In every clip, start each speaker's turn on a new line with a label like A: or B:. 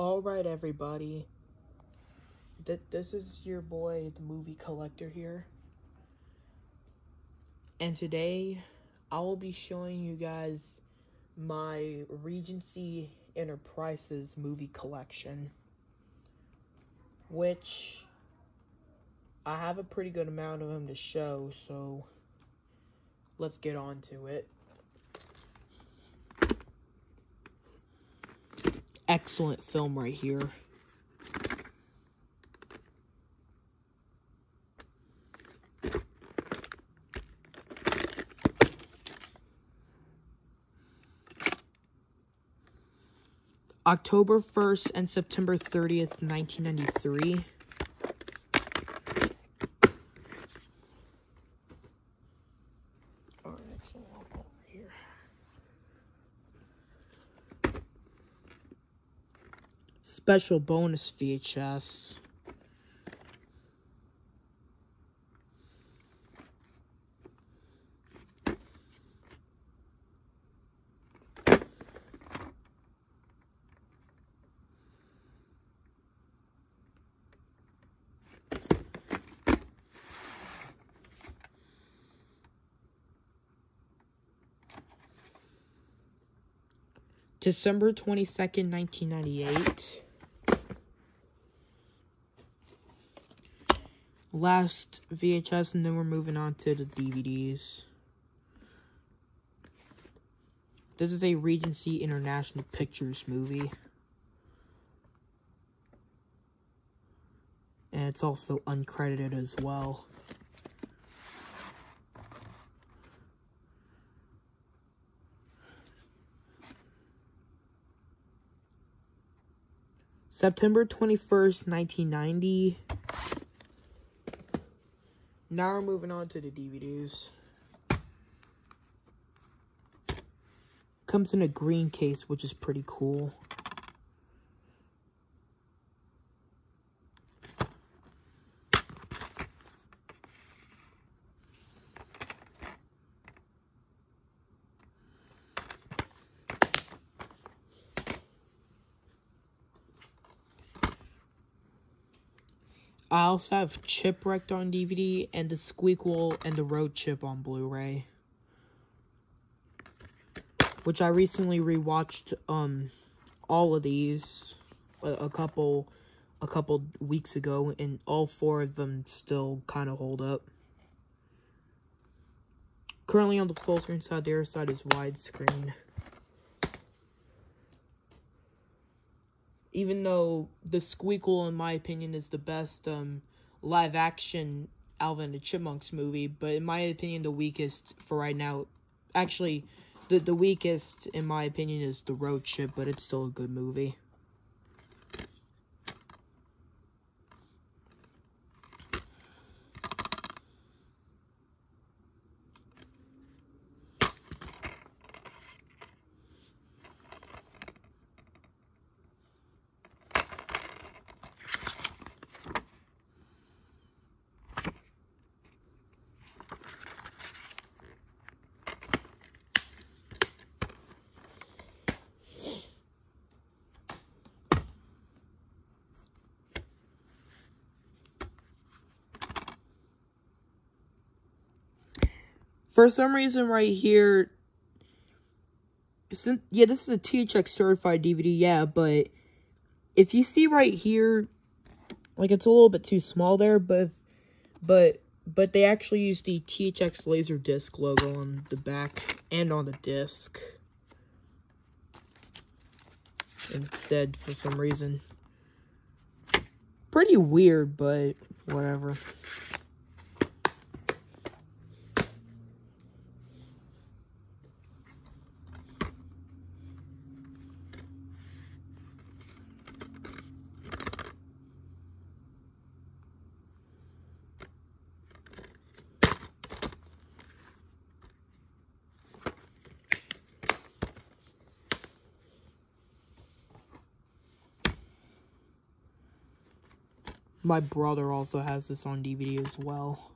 A: All right, everybody. Th- this is your boy, the movie collector here. And today, I will be showing you guys my Regency Enterprises movie collection. Which I have a pretty good amount of them to show, so let's get on to it. Excellent film right here. October 1st and September 30th, 1993. Special bonus VHS. December 22nd, 1998. Last VHS, and then we're moving on to the DVDs. This is a Regency International Pictures movie. And it's also uncredited as well. September 21st, 1990. Now we're moving on to the DVDs. Comes in a green case, which is pretty cool. I also have Chipwrecked on DVD and the Squeakquel and the Road Chip on Blu-ray. Which I recently rewatched um all of these a, a couple a couple weeks ago and all four of them still kind of hold up. Currently on the full screen side, the other side is widescreen. Even though the Squeakquel, in my opinion, is the best um, live action Alvin and the Chipmunks movie, but in my opinion, the weakest for right now, actually, the the weakest in my opinion is the Road Trip, but it's still a good movie. For some reason right here, since, yeah, this is a THX certified DVD, yeah, but if you see right here, like it's a little bit too small there, but, but, but they actually use the THX Laserdisc logo on the back and on the disc instead for some reason. Pretty weird, but whatever. My brother also has this on DVD as well.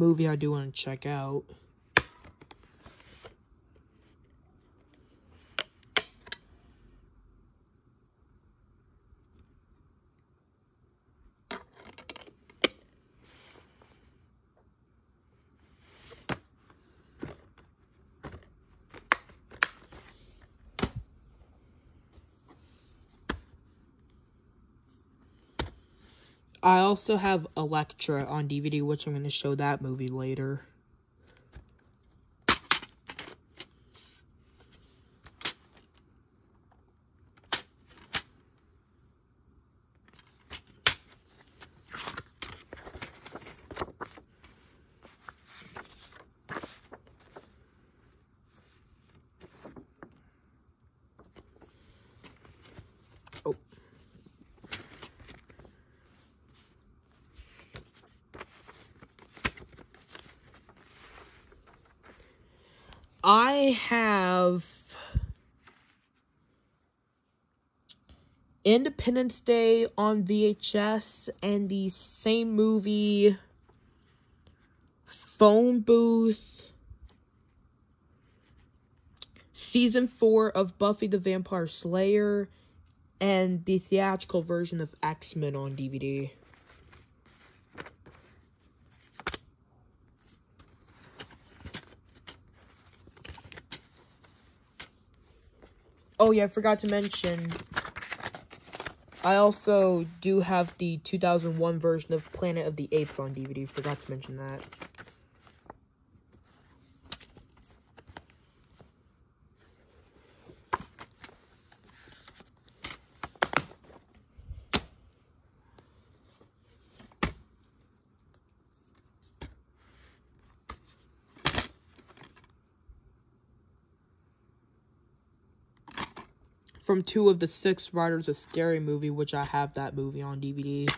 A: Movie I do want to check out. I also have Elektra on DVD, which I'm going to show that movie later. I have Independence Day on VHS and the same movie Phone Booth season 4 of Buffy the Vampire Slayer and the theatrical version of X-Men on DVD. Oh yeah, I forgot to mention. I also do have the 2001 version of Planet of the Apes on DVD. Forgot to mention that. From two of the six writers of Scary Movie, which I have that movie on DVD.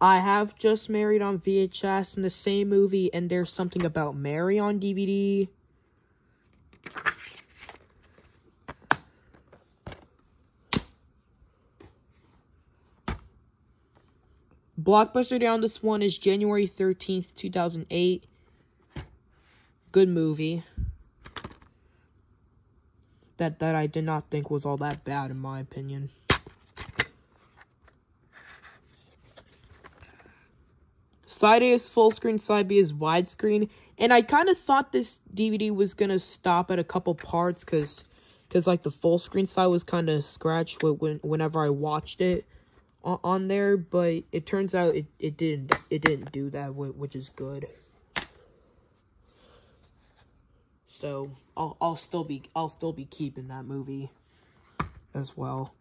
A: I have Just Married on VHS in the same movie, and There's Something About Mary on DVD. Blockbuster on this one is January 13th, 2008. Good movie. That that I did not think was all that bad in my opinion. Side A is full screen, side B is widescreen. And I kind of thought this DVD was going to stop at a couple parts because cause, like, the full screen side was kind of scratched when, whenever I watched it on there, but it turns out it, it didn't it didn't do that, which is good. So I'll I'll still be I'll still be keeping that movie as well.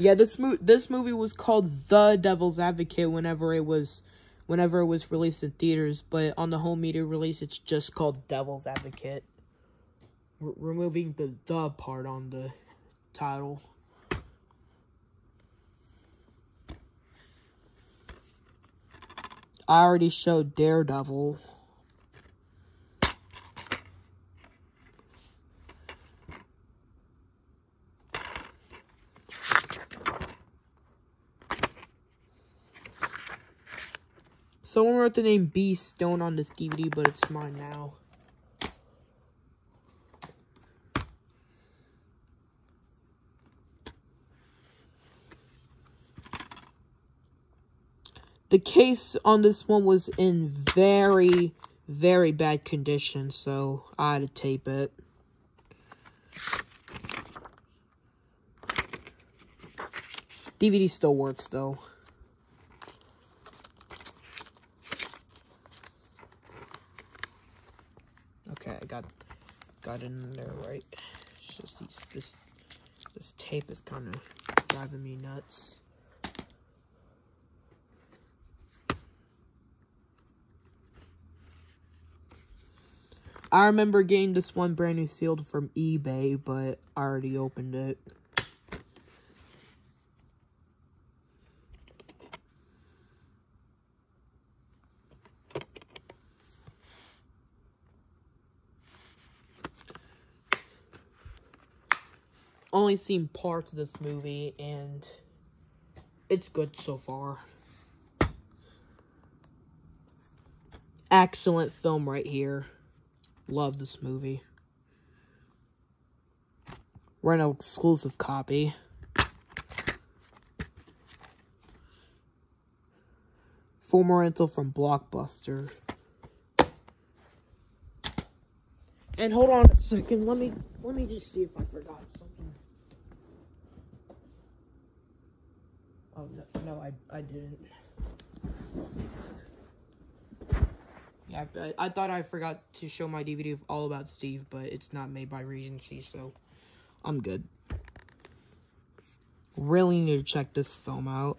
A: Yeah, this mo this movie was called The Devil's Advocate whenever it was whenever it was released in theaters, but on the home media release it's just called Devil's Advocate. R removing the the part on the title. I already showed Daredevil. Someone wrote the name B Stone on this DVD, but it's mine now. The case on this one was in very, very bad condition, so I had to tape it. DVD still works, though. in there right. It's just these, this this tape is kind of driving me nuts. I remember getting this one brand new sealed from eBay, but I already opened it. Only seen parts of this movie, and it's good so far. Excellent film right here. Love this movie. We're an exclusive copy. Former rental from Blockbuster. And hold on a second, let me let me just see if I forgot something. Oh no, I I didn't. Yeah, I, I thought I forgot to show my DVD of All About Steve, but it's not made by Regency, so I'm good. Really need to check this film out.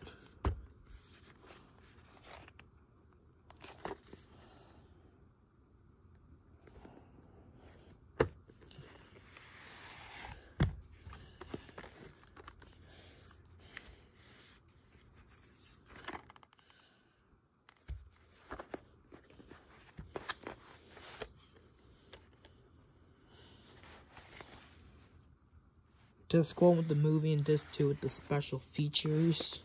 A: Disc 1 with the movie and Disc 2 with the special features.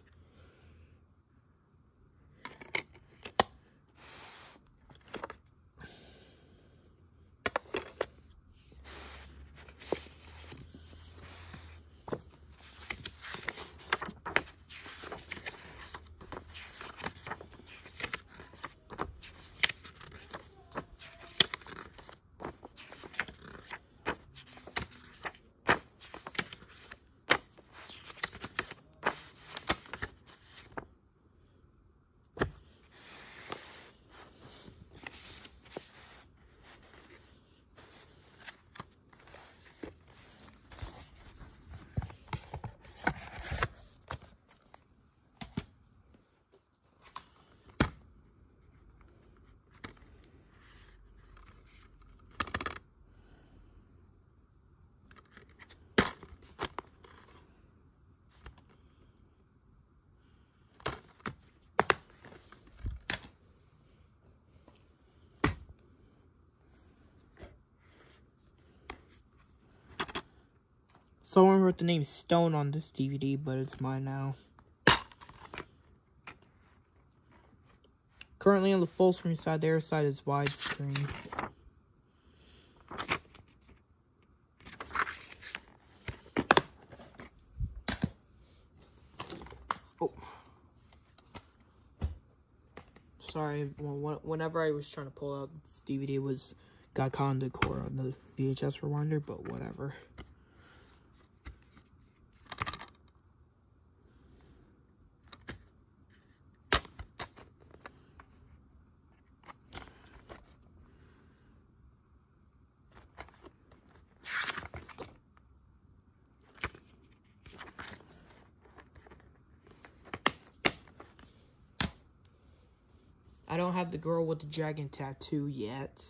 A: Someone wrote the name Stone on this DVD, but it's mine now. Currently on the full screen side, the other side is widescreen. Oh. Sorry, whenever I was trying to pull out this DVD was got caught on the core on the VHS rewinder, but whatever. The girl with the dragon tattoo yet.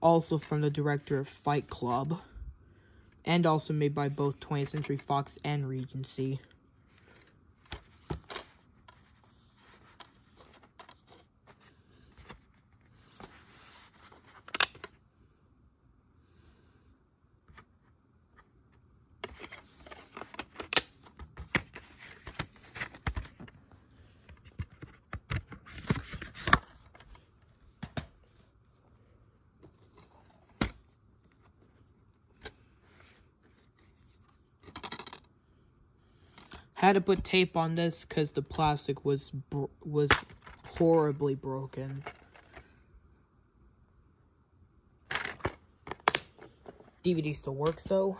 A: Also from the director of Fight Club. And also made by both 20th Century Fox and Regency. Had to put tape on this because the plastic was was horribly broken. DVD still works though.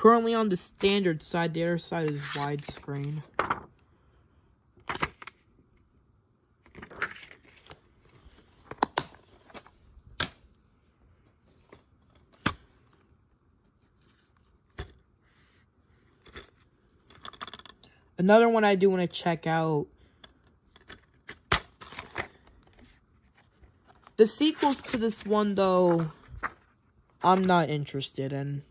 A: Currently on the standard side, the other side is widescreen. Another one I do want to check out. The sequels to this one, though, I'm not interested in.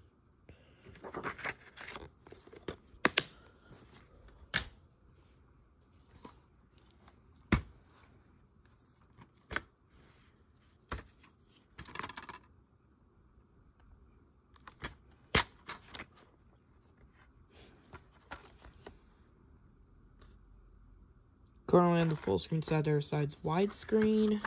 A: Currently on the full screen side, there are side's widescreen.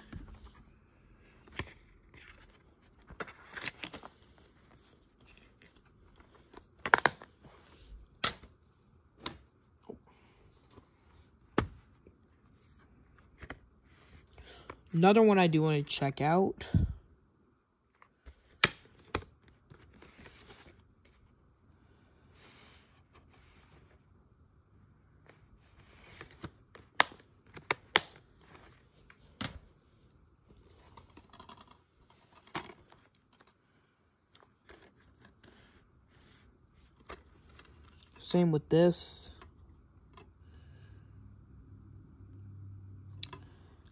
A: Another one I do want to check out. Same with this.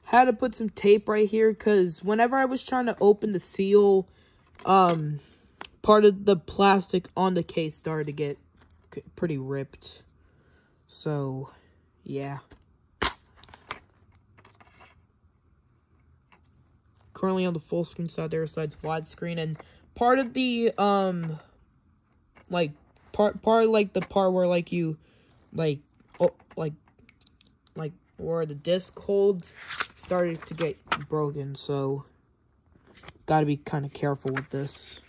A: Had to put some tape right here because whenever I was trying to open the seal, um, part of the plastic on the case started to get pretty ripped. So, yeah. Currently on the full screen side, there side's widescreen, and part of the, um, like, part part like the part where like you like oh like like where the disc holds started to get broken so gotta be kind of careful with this.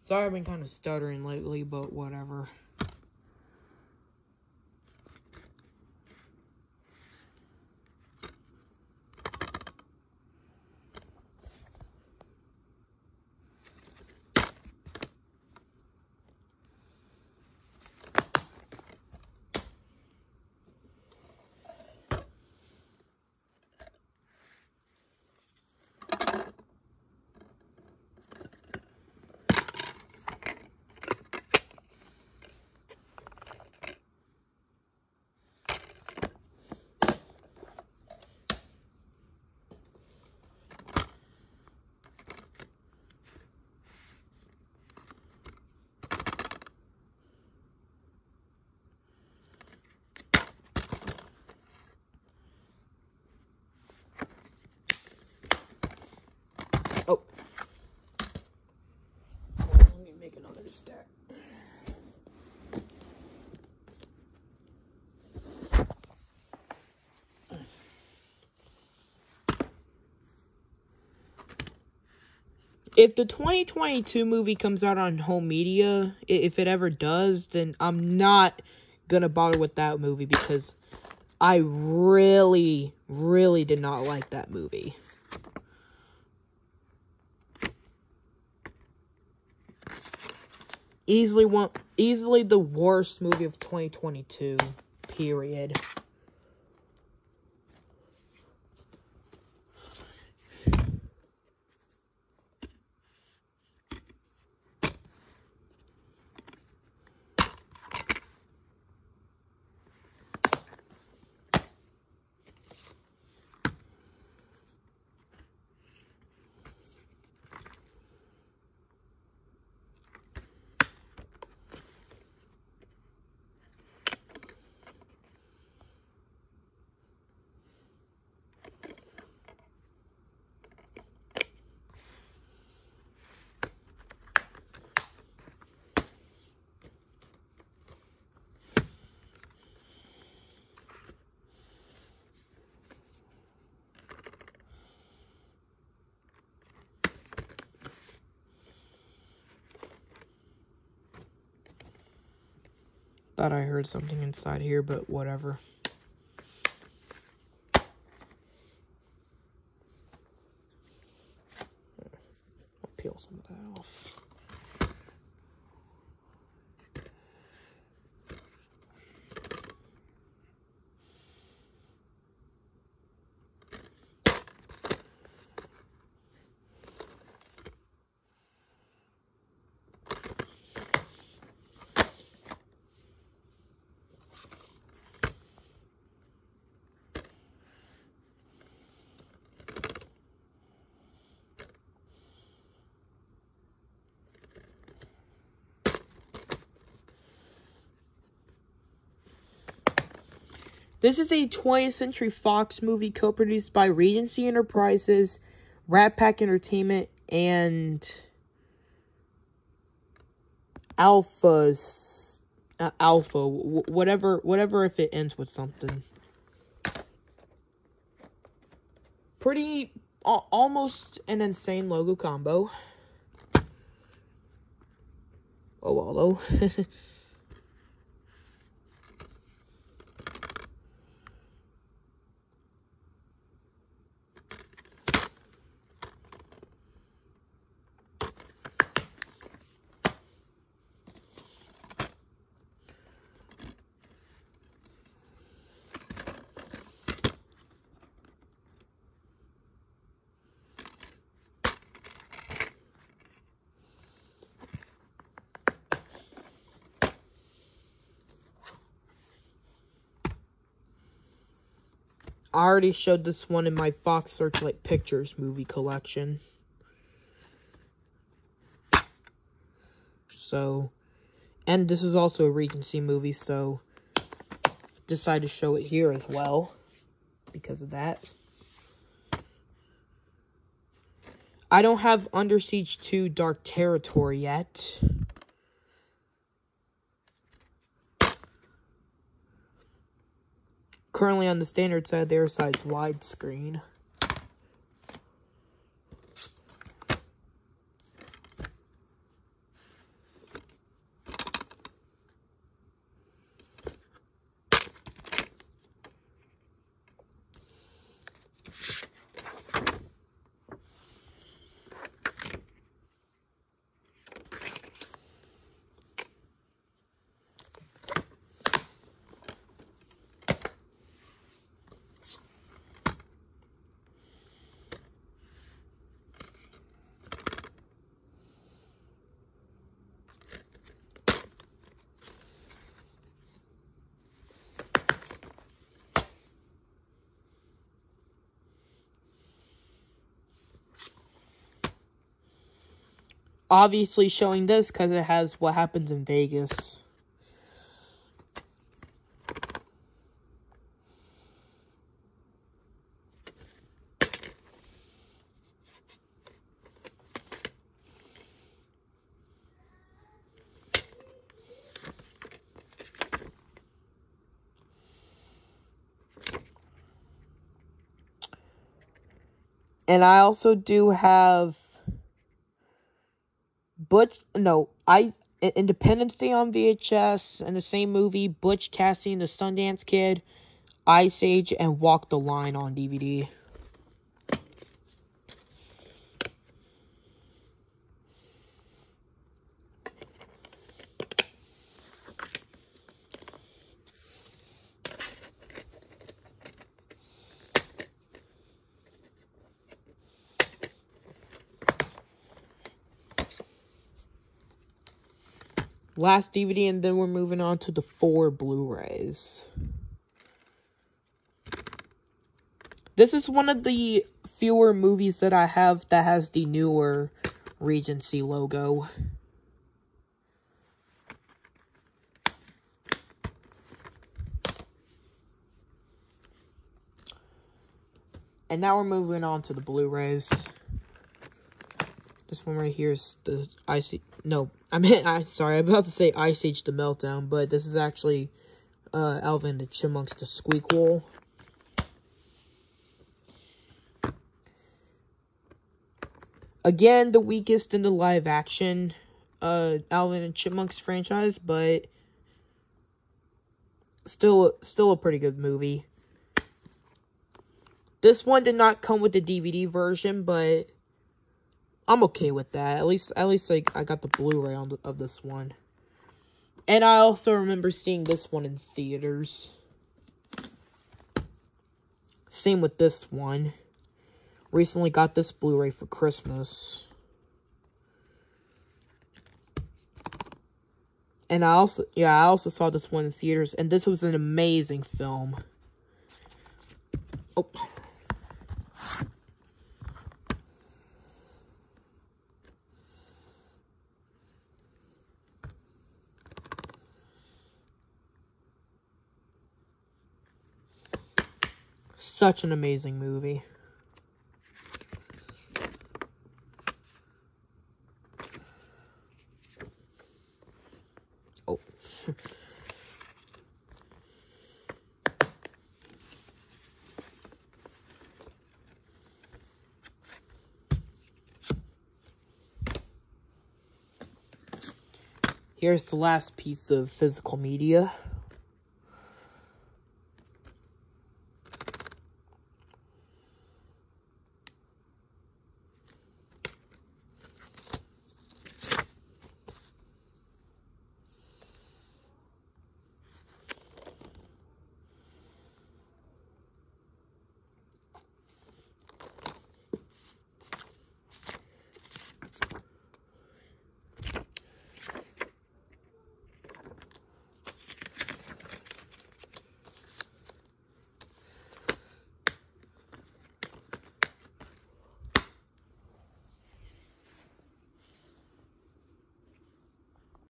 A: Sorry i've been kind of stuttering lately but whatever If the 2022 movie comes out on home media, if it ever does, then I'm not gonna bother with that movie because I really, really did not like that movie. easily one easily the worst movie of 2022 period Thought I heard something inside here, but whatever. Up peel some of that off. This is a 20th Century Fox movie co-produced by Regency Enterprises, Rat Pack Entertainment, and Alpha's uh, Alpha, whatever, whatever. If it ends with something, pretty almost an insane logo combo. Oh, although. I already showed this one in my Fox Searchlight Pictures movie collection. So, and this is also a Regency movie, so decided to show it here as well because of that. I don't have Under Siege 2 Dark Territory yet. Currently on the standard side, their side's widescreen. Obviously showing this because it has what happens in Vegas. And I also do have Butch, no, I Independence Day on VHS and the same movie, Butch Cassidy and the Sundance Kid, Ice Age, and Walk the Line on DVD. Last DVD, and then we're moving on to the four Blu-rays. This is one of the fewer movies that I have that has the newer Regency logo. And now we're moving on to the Blu-rays. This one right here is the IC no, I mean, I sorry, I'm about to say Ice Age the Meltdown, but this is actually uh, Alvin the Chipmunks the Squeak Squeakquel. Again, the weakest in the live action uh, Alvin and Chipmunks franchise, but still, still a pretty good movie. This one did not come with the DVD version, but I'm okay with that. At least, at least like I got the Blu-ray on the, of this one. And I also remember seeing this one in theaters. Same with this one. Recently got this Blu-ray for Christmas. And I also, yeah, I also saw this one in theaters, and this was an amazing film. Oh. Such an amazing movie. Oh. Here's the last piece of physical media.